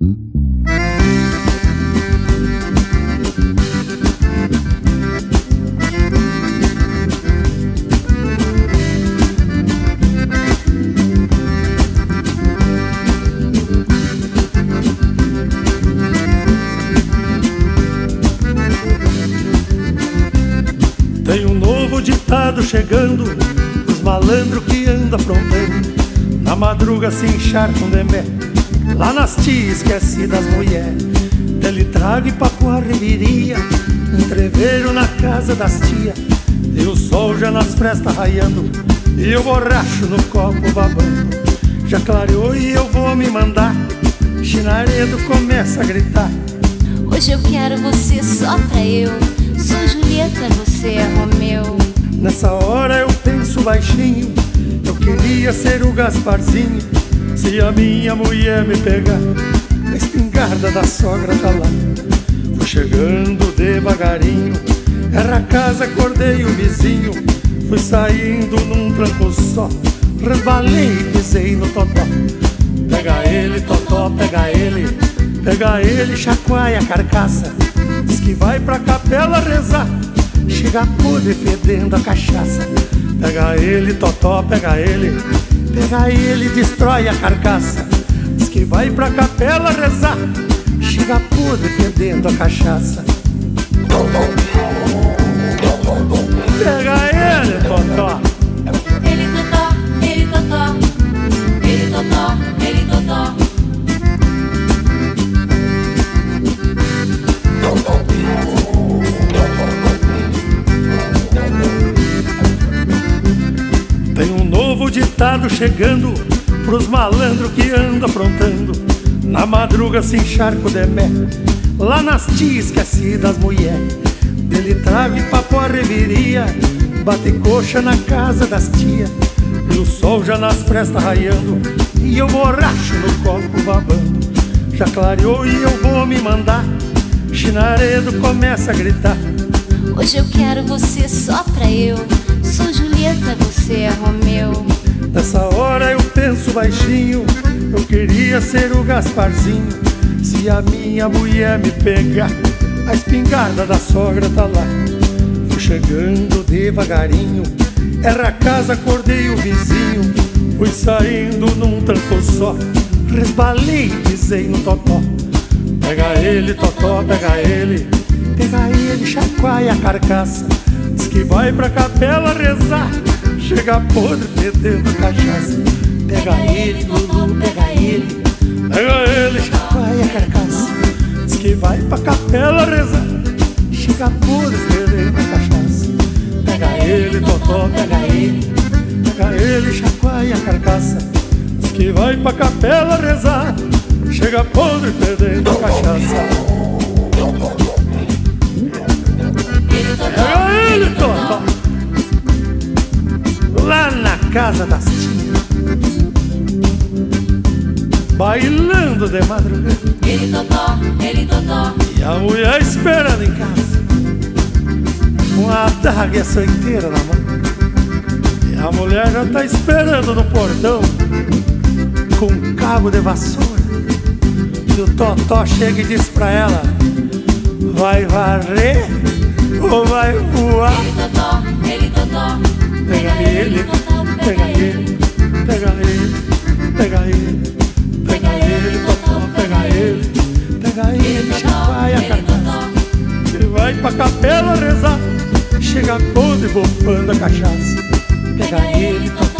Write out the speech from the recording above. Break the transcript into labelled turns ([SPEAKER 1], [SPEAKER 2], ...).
[SPEAKER 1] Tem um novo ditado chegando Os malandros que andam aprontando Na madruga se encharcam de mé Lá nas tias esquece das mulher Dele trago e papo a reviria Entreveiro na casa das tia E o sol já nas frestas raiando E o borracho no copo babando. Já clareou e eu vou me mandar Chinaredo começa a gritar.
[SPEAKER 2] Hoje eu quero você só pra eu Sou Julieta, você é Romeu.
[SPEAKER 1] Nessa hora eu penso baixinho queria ser o Gasparzinho Se a minha mulher me pegar A espingarda da sogra tá lá. Vou chegando devagarinho Era a casa, acordei o vizinho Fui saindo num tranco só Resbalei e pisei no totó. Pega ele, totó, pega ele Pega ele, chacoalha a carcaça Diz que vai pra capela rezar Chega podre fedendo a cachaça Pega ele, totó, pega ele. Pega ele, destrói a carcaça. Diz que vai pra capela rezar. Chega podre fedendo a cachaça. Pega ele, totó chegando Pros malandros que andam aprontando. Na madruga se encharco de mé Lá nas tias esqueci das mulher. Dele trago e papo a reviria Bate coxa na casa das tia E o sol já nas frestas raiando E eu borracho no copo babando. Já clareou e eu vou me mandar Chinaredo começa a gritar.
[SPEAKER 2] Hoje eu quero você só pra eu Sou Julieta, você é Romeu
[SPEAKER 1] Nessa hora eu penso baixinho Eu queria ser o Gasparzinho. Se a minha mulher me pegar A espingarda da sogra tá lá. Fui chegando devagarinho Era a casa, acordei o vizinho. Fui saindo num tranco só Resbalei pisei no totó. Pega ele, totó, pega ele Pega ele, chacoalha a carcaça. Diz que vai pra capela rezar Chega podre fedendo cachaça. Pega ele, Lulu, pega ele. Pega ele, chacoalha a carcaça. Diz que vai pra capela rezar. Chega podre fedendo cachaça. Pega ele, totó, pega ele. Pega ele, chacoalha a carcaça. Diz que vai pra capela rezar. Chega podre fedendo cachaça. Pega ele, Totó casa das tias Bailando de madrugada.
[SPEAKER 2] Ele totó, ele totó.
[SPEAKER 1] E a mulher esperando em casa. Com a adaga e a santeira na mão. E a mulher já tá esperando no portão. Com um cabo de vassoura. E o Totó chega e diz pra ela Vai varrer ou vai voar?
[SPEAKER 2] Ele totó, ele totó
[SPEAKER 1] chacoalha a carcaça. E vai pra capela rezar, chega podre bufando a cachaça. Pega ele, totó,